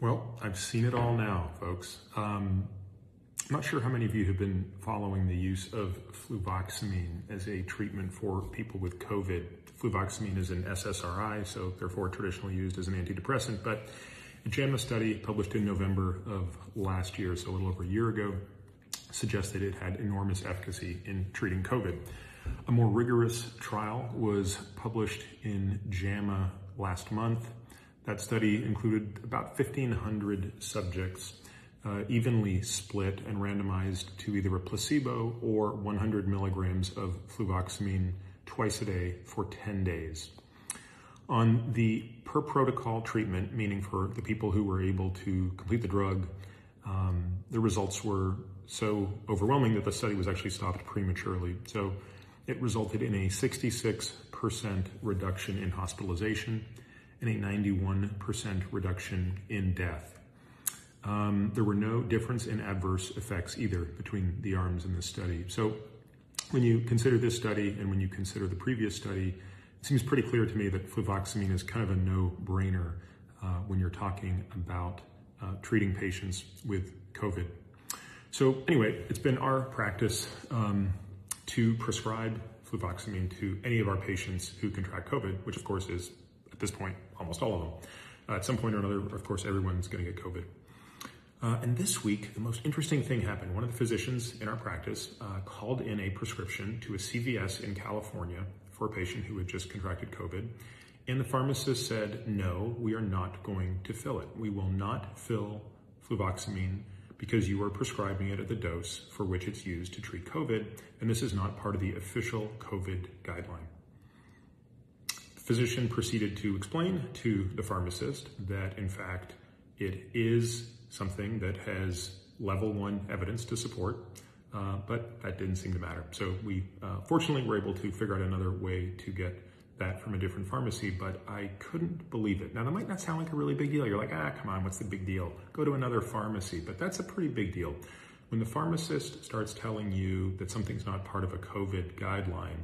Well, I've seen it all now, folks. Um, I'm not sure how many of you have been following the use of fluvoxamine as a treatment for people with COVID. Fluvoxamine is an SSRI, so therefore traditionally used as an antidepressant, but a JAMA study published in November of last year, so a little over a year ago, suggested it had enormous efficacy in treating COVID. A more rigorous trial was published in JAMA last month that study included about 1,500 subjects, uh, evenly split and randomized to either a placebo or 100 milligrams of fluvoxamine twice a day for 10 days. On the per protocol treatment, meaning for the people who were able to complete the drug, um, the results were so overwhelming that the study was actually stopped prematurely. So it resulted in a 66% reduction in hospitalization and a 91% reduction in death. Um, there were no difference in adverse effects either between the arms in this study. So when you consider this study and when you consider the previous study, it seems pretty clear to me that fluvoxamine is kind of a no-brainer uh, when you're talking about uh, treating patients with COVID. So anyway, it's been our practice um, to prescribe fluvoxamine to any of our patients who contract COVID, which of course is at this point, almost all of them. Uh, at some point or another, of course, everyone's going to get COVID. Uh, and this week, the most interesting thing happened. One of the physicians in our practice uh, called in a prescription to a CVS in California for a patient who had just contracted COVID. And the pharmacist said, no, we are not going to fill it. We will not fill fluvoxamine because you are prescribing it at the dose for which it's used to treat COVID, and this is not part of the official COVID guideline physician proceeded to explain to the pharmacist that, in fact, it is something that has level one evidence to support, uh, but that didn't seem to matter. So we uh, fortunately were able to figure out another way to get that from a different pharmacy, but I couldn't believe it. Now, that might not sound like a really big deal. You're like, ah, come on, what's the big deal? Go to another pharmacy, but that's a pretty big deal. When the pharmacist starts telling you that something's not part of a COVID guideline,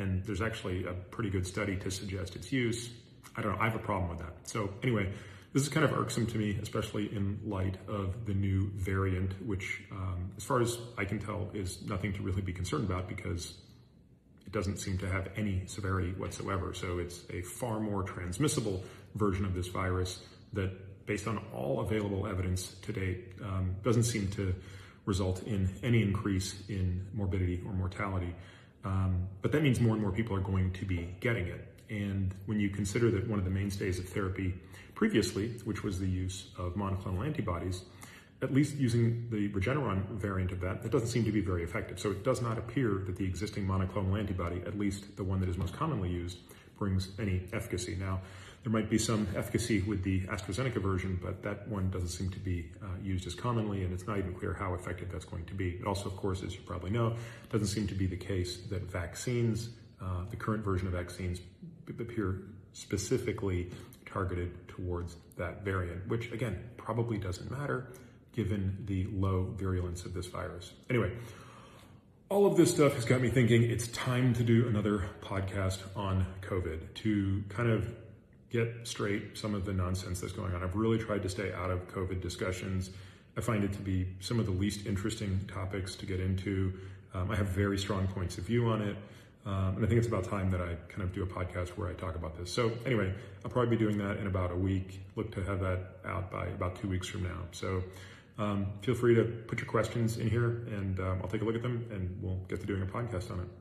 and there's actually a pretty good study to suggest its use. I don't know, I have a problem with that. So anyway, this is kind of irksome to me, especially in light of the new variant, which, um, as far as I can tell, is nothing to really be concerned about because it doesn't seem to have any severity whatsoever. So it's a far more transmissible version of this virus that, based on all available evidence to date, um, doesn't seem to result in any increase in morbidity or mortality. Um, but that means more and more people are going to be getting it. And when you consider that one of the mainstays of therapy previously, which was the use of monoclonal antibodies, at least using the Regeneron variant of that, that doesn't seem to be very effective. So it does not appear that the existing monoclonal antibody, at least the one that is most commonly used, brings any efficacy. Now, there might be some efficacy with the AstraZeneca version, but that one doesn't seem to be uh, used as commonly, and it's not even clear how effective that's going to be. It also, of course, as you probably know, doesn't seem to be the case that vaccines, uh, the current version of vaccines, appear specifically targeted towards that variant, which again, probably doesn't matter given the low virulence of this virus. Anyway, all of this stuff has got me thinking it's time to do another podcast on COVID to kind of get straight some of the nonsense that's going on. I've really tried to stay out of COVID discussions. I find it to be some of the least interesting topics to get into. Um, I have very strong points of view on it. Um, and I think it's about time that I kind of do a podcast where I talk about this. So anyway, I'll probably be doing that in about a week. Look to have that out by about two weeks from now. So um, feel free to put your questions in here and um, I'll take a look at them and we'll get to doing a podcast on it.